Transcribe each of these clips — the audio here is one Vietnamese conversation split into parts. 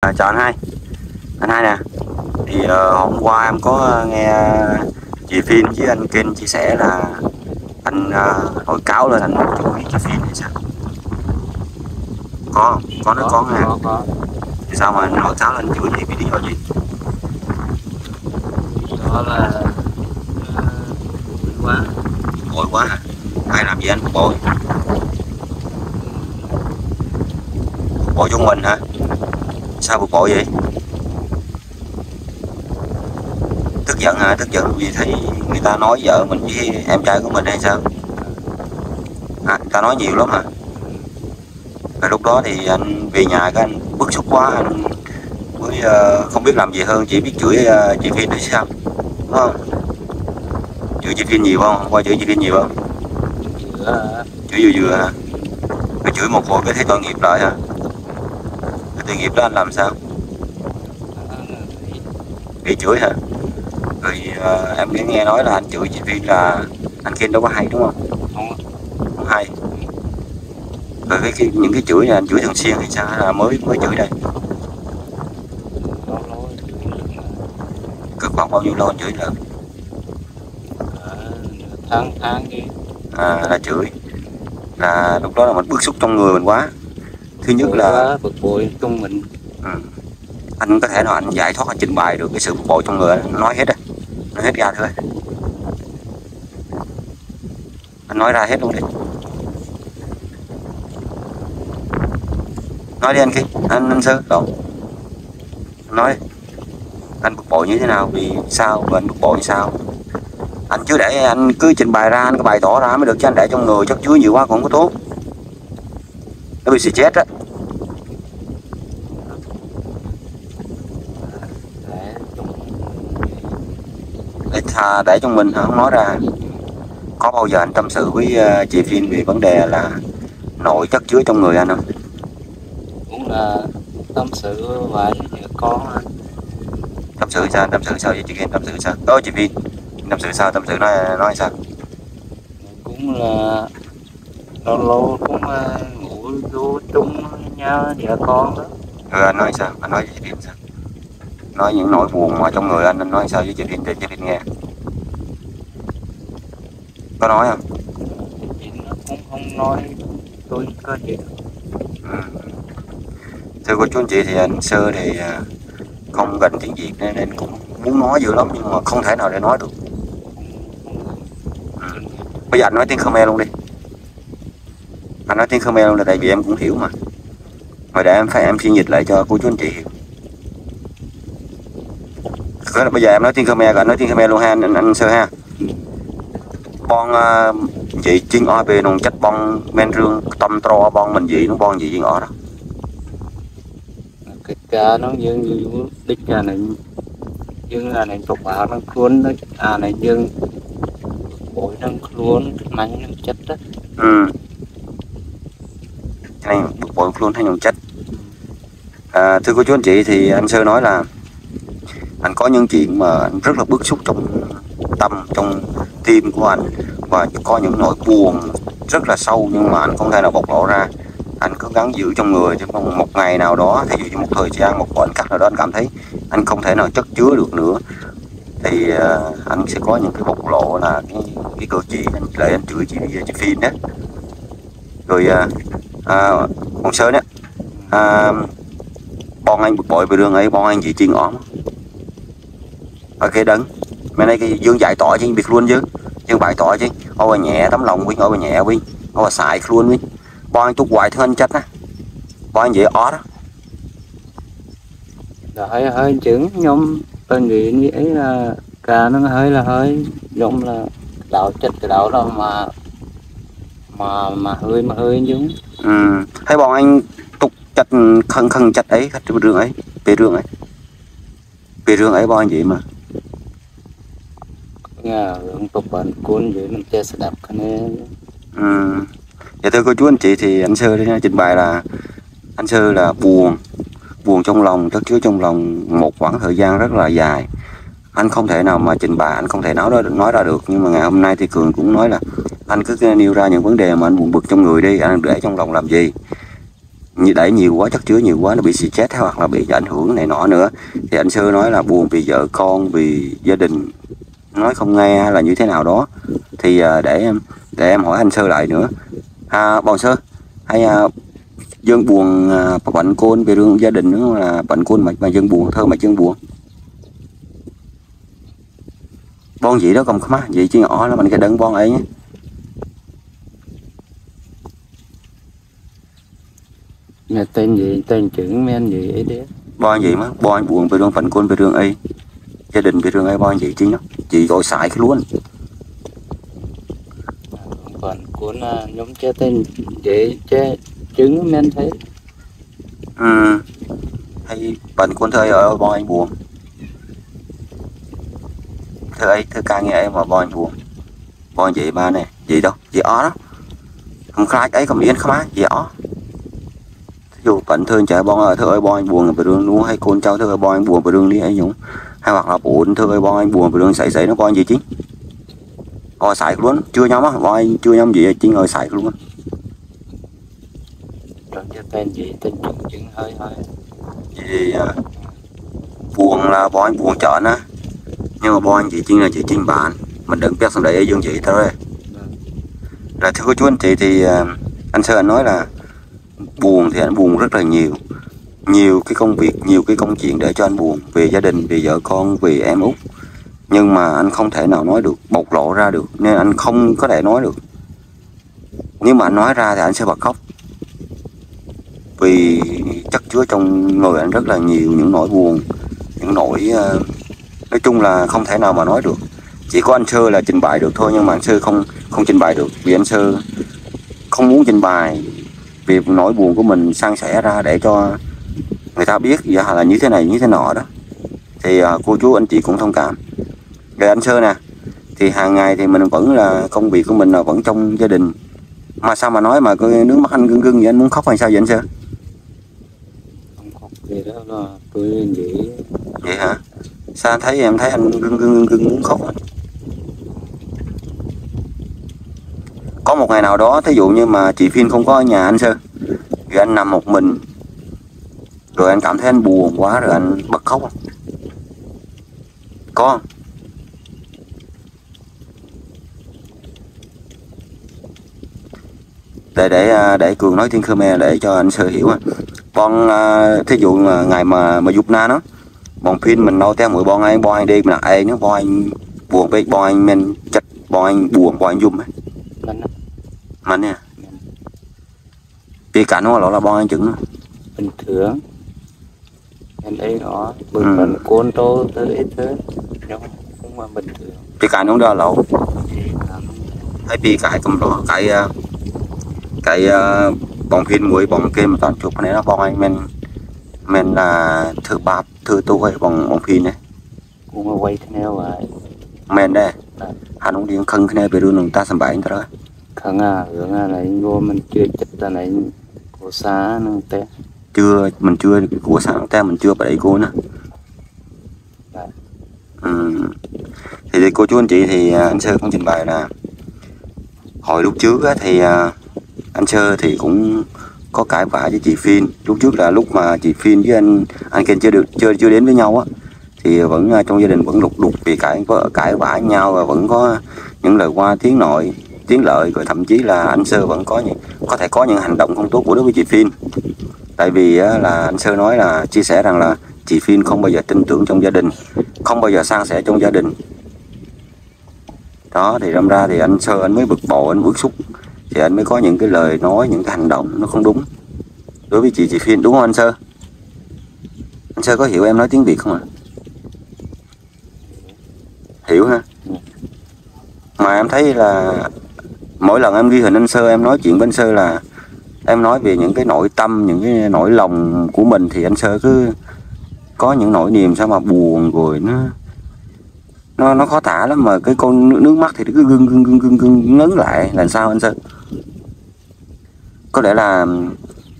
À, chào anh hai. Anh hai nè. Thì uh, hôm qua em có nghe chị Phin với anh Kinh chia sẻ là anh uh, cáo lên anh chửi chị Phin hay sao? Có có nói có, có. thì sao mà anh nổi cáo lên chửi thì vì lý do gì? Đó là ờ, quá. Bội quá hả? Ai làm gì anh? Bội. Bội trong mình hả sao bực bội vậy? Tức giận hả? Tức giận vì thấy người ta nói vợ mình với em trai của mình hay sao? À, người ta nói nhiều lắm hả? Rồi lúc đó thì anh về nhà cái anh bức xúc quá anh mới uh, không biết làm gì hơn chỉ biết chửi uh, chị Phin thôi sao? Đúng không? Chửi chị Phin nhiều không? Qua chửi chị Phin nhiều không? Giữa chửi vừa vừa hả? Chửi một hồi cái thấy tội nghiệp lại hả tội nghiệp đó anh làm sao? Bị chửi hả? Rồi ờ, em nghe nghe nói là anh chửi chị Phi là anh Kiên đâu có hay đúng không? Không không hay. Rồi cái, cái những cái chửi này anh chửi thường xuyên hay sao? Là mới mới chửi đây? Cực khoảng bao nhiêu lâu anh chửi lần tháng tháng đi. À, là chửi. Là lúc đó là mình bức xúc trong người mình quá thứ nhất là bực bội trong mình ừ, anh có thể nào anh giải thoát anh trình bày được cái sự bực bội trong người anh nói hết á. Nói hết ra thôi. Anh nói ra hết luôn đi. Nói đi anh kia anh anh sơ đâu? Nói đi. anh bực bội như thế nào vì sao và anh bực bội sao? Anh chứ để anh cứ trình bày ra anh cứ bày tỏ ra mới được chứ. Anh để trong người chắc chứa nhiều quá cũng không có tốt nó bị chết á. Để tha để trong mình hả? Không nói ra. Có bao giờ anh tâm sự với ờ, chị Phiên về vấn đề là nội chất chứa trong người anh không? Cũng là tâm sự và anh. tâm sự sao? Tâm sự sao với chị Phiên tâm sự sao? Đó chị Phiên tâm sự sao? Tâm sự nói nói sao? Cũng là lâu lâu cũng vô chung nhau vợ con đó. Ừ, anh nói sao? Anh nói với chị Phiên sao? Nói những nỗi buồn mà trong người anh anh nói sao với chị Phiên để chị Phiên nghe? Có nói không? Chị nó cũng không nói tôi có gì. Ừ. thưa cô chú anh chị thì anh sơ thì à, không gần tiếng Việt nên, nên cũng muốn nói dữ lắm nhưng mà không thể nào để nói được. Bây giờ anh nói tiếng Khmer luôn đi anh nói tiếng Khmer luôn là tại vì em cũng hiểu mà. Rồi để em phải em phiên dịch lại cho cô chú anh chị hiểu. Thế là bây giờ em nói tiếng Khmer rồi nói tiếng Khmer luôn ha anh, anh, anh sơ ha. Bon uh, chị chinh o về nồng chất bon men rương tâm tro bon mình dị nó bon gì chinh o đó. Cái cá nó dương như đích ra này dương là này tục áo nó cuốn nó à này dương bội nó cuốn nắng nó chất đó. Ừ cái này bực bội luôn hay nhung chất. À, thưa cô chú anh chị thì anh sơ nói là anh có những chuyện mà anh rất là bức xúc trong tâm trong tim của anh và có những nỗi buồn rất là sâu nhưng mà anh không thể nào bộc lộ ra. Anh cố gắng giữ trong người chứ không một ngày nào đó thì dụ như một thời gian một khoảnh khắc nào đó anh cảm thấy anh không thể nào chất chứa được nữa thì uh, anh sẽ có những cái bộc lộ là cái cái cử chỉ anh lại anh chửi chị chị phim đó. Rồi uh, à, còn sơn á. À, bon anh bực bội về đường ấy bon anh chỉ chiên ỏm ở cái đấng Mấy nay cái dương dạy tỏa chứ biệt luôn chứ. Dương bày tỏa chứ. Ôi nhẹ tấm lòng quynh ôi nhẹ quynh ôi xài luôn quynh bon anh chút hoài thương anh chết á. Bon anh dễ ó đó. Là hơi hơi chứng nhóm tôi nghĩ ấy là cá nó hơi là hơi. Giống là đạo chất cái đạo đó mà mà mà hơi mà hơi giống ừ. Thấy bọn anh tục chặt khăn khăn chặt ấy trên đường ấy về đường ấy. Về đường ấy bọn anh vậy mà. Nghe hướng tục bản cuốn với mình chơi sẽ đạp cái này. Ừ. Dạ thưa cô chú anh chị thì anh sơ đây trình bày là anh sơ là buồn buồn trong lòng chất chứa trong lòng một khoảng thời gian rất là dài. Anh không thể nào mà trình bày anh không thể nói ra nói ra được. Nhưng mà ngày hôm nay thì cường cũng nói là anh cứ nêu ra những vấn đề mà anh buồn bực trong người đi anh để trong lòng làm gì? Như đẩy nhiều quá chất chứa nhiều quá nó bị xì chết hay hoặc là bị ảnh hưởng này nọ nữa. Thì anh sơ nói là buồn vì vợ con vì gia đình nói không nghe hay là như thế nào đó. Thì à, để em để em hỏi anh sơ lại nữa. À, bọn sơ hay à, dân buồn à, bệnh côn về rương gia đình nữa là bệnh côn mà, mà dân buồn thơ mà dân buồn? Bon gì đó không má vậy chứ nhỏ là mình cái đơn bon ấy nhé. Nhà tên gì tên trưởng men gì ấy đấy. Bon gì má bon buồn về đường bệnh côn về đường ấy. Gia đình về đường ấy bon gì chứ nhá. Chị gọi xài cái luôn. Còn cuốn nhóm chế tên để chế trứng men thấy. Ừ. Hay bệnh côn thơ ở bon anh buồn. Thơ ấy thơ ca nghe ấy mà bon anh buồn. Bon gì ba này gì đâu gì ó đó. Không khai ấy không yên không á gì ó Thí dụ bệnh thương chạy bon ở thơ ơi bon anh buồn về đường luôn hay côn cháu thơ ơi bon anh buồn về đường đi ấy nhúng hay hoặc là buồn thơ ơi bon anh buồn về đường xảy xảy nó bon gì chứ? Ồ xài luôn chưa nhóm á bon anh chưa nhóm gì chứ ngồi xài luôn rồi chế tên gì? Tên trưởng trứng hơi hơi. Thì à, buồn là bọn anh buồn chọn á. Nhưng mà bọn anh chỉ chính là chỉ chính bản mình đừng biết xong đấy dương chị thôi. Là thưa cô chú anh chị thì à, anh sơ anh nói là buồn thì anh buồn rất là nhiều. Nhiều cái công việc, nhiều cái công chuyện để cho anh buồn, về gia đình, về vợ con, về em út. Nhưng mà anh không thể nào nói được, bộc lộ ra được, nên anh không có thể nói được. Nếu mà anh nói ra thì anh sẽ bật khóc. Vì chắc chứa trong người anh rất là nhiều những nỗi buồn, những nỗi ờ, nói chung là không thể nào mà nói được. Chỉ có anh sơ là trình bày được thôi, nhưng mà anh sơ không không trình bày được. Vì anh sơ không muốn trình bày vì nỗi buồn của mình san sẻ ra để cho người ta biết dạ là như thế này như thế nọ đó. Thì ờ, cô chú anh chị cũng thông cảm. Về anh sơ nè thì hàng ngày thì mình vẫn là công việc của mình là vẫn trong gia đình. Mà sao mà nói mà cái nước mắt anh gưng gưng vậy? Anh muốn khóc hay sao vậy anh sơ? Không khóc gì đó là tôi nghĩ vậy hả? Sao thấy em thấy anh gưng gưng gưng muốn khóc có một ngày nào đó, thí dụ như mà chị Phiên không có ở nhà anh sơ rồi anh nằm một mình, rồi anh cảm thấy anh buồn quá, rồi anh bật khóc không? có không? để để à, để cường nói tiếng Khmer để cho anh sơ hiểu à. Bon thí dụ mà ngày mà mà giúp na nó, bọn phim mình nói theo mỗi bọn anh bọn anh đi mà ai nó bọn anh buồn với bọn anh mình chặt bọn anh buồn, bọn anh dùng ấy mình nè thì cả nó là là bọn anh chứng bình thường. Em ấy nó bởi Ừ. phần côn tô tới ít thế nhưng không mà bình thường. Thì cả nó đó lẩu hay bị cái cầm đó cái à, cái à, bọn phim mỗi bọn kia mà toàn chụp này nó bọn anh mình mình là thứ ba thứ tu hay bọn bọn phim này cũng mà quay theo vậy mình đây. Dạ. hắn cũng đi khăn cái này về đường người ta sắm bánh đó khẳng à hướng à lấy vô mình chưa chặt ra lấy của xa nó té chưa mình chưa của sáng ta mình chưa phải cô nữa Dạ. ừ. thì, thì cô chú anh chị thì à, anh sơ cũng trình bày là hồi lúc trước á, thì à, anh sơ thì cũng có cãi vã với chị Phiên lúc trước là lúc mà chị Phiên với anh anh Ken chưa được chưa chưa đến với nhau á thì vẫn à, trong gia đình vẫn lục đục vì cãi vợ cãi vã nhau và vẫn có những lời qua tiếng nội tiếng lợi rồi thậm chí là anh sơ vẫn có những, có thể có những hành động không tốt của đối với chị Phiên tại vì là anh sơ nói là, chia sẻ rằng là chị Phiên không bao giờ tin tưởng trong gia đình, không bao giờ san sẻ trong gia đình. Đó, thì đâm ra thì anh sơ, anh mới bực bội, anh bức xúc. Thì anh mới có những cái lời nói, những cái hành động nó không đúng đối với chị chị Phiên đúng không anh sơ? Anh sơ có hiểu em nói tiếng Việt không ạ? Hiểu ha mà em thấy là mỗi lần em ghi hình anh sơ em nói chuyện với anh sơ là em nói về những cái nội tâm những cái nỗi lòng của mình thì anh sơ cứ có những nỗi niềm sao mà buồn rồi nó nó nó khó tả lắm. Mà cái con nước, nước mắt thì cứ gưng gưng gưng gưng gưng ngấn lại. Là sao anh sơ? Có lẽ là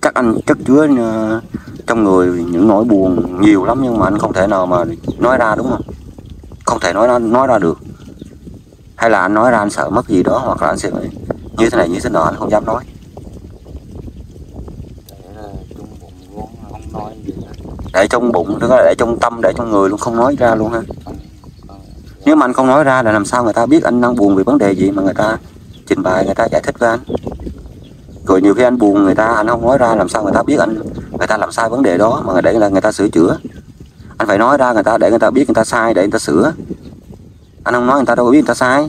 chắc anh chất chứa ờ, trong người những nỗi buồn nhiều lắm nhưng mà anh không thể nào mà nói ra đúng không? Không thể nói ra- nói ra được hay là anh nói ra anh sợ mất gì đó hoặc là anh sẽ như thế này như thế nọ anh không dám nói để trong bụng tức là để trong tâm để trong người luôn không nói ra luôn ha nếu mà anh không nói ra là làm sao người ta biết anh đang buồn vì vấn đề gì mà người ta trình bày người ta giải thích với anh rồi nhiều khi anh buồn người ta anh không nói ra làm sao người ta biết anh người ta làm sai vấn đề đó mà để là người ta sửa chữa anh phải nói ra người ta để người ta biết người ta sai để người ta sửa anh không nói người ta đâu có biết người ta sai.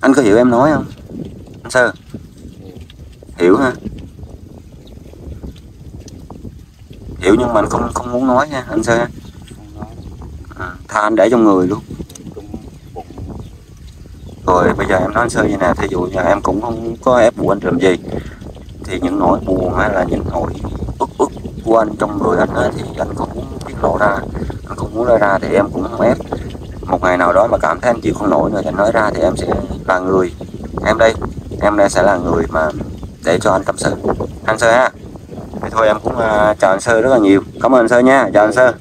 Anh có hiểu em nói không? Anh sơ. Hiểu ha. Hiểu nhưng mà anh không không muốn nói nha anh sơ. À, tha anh để trong người luôn. Rồi bây giờ em nói anh sơ như nè thí dụ như em cũng không có ép buộc anh làm gì thì những nỗi buồn hay là những nỗi ức ức của anh trong người anh á thì anh cũng lộ ra. Anh cũng muốn nói ra thì em cũng không ép một ngày nào đó mà cảm thấy anh chịu không nổi nữa thì anh nói ra thì em sẽ là người. Em đây em đây sẽ là người mà để cho anh tâm sự. Anh sơ ha. Thì thôi em cũng uh, chào anh sơ rất là nhiều. Cảm ơn anh sơ nha. Chào anh sơ.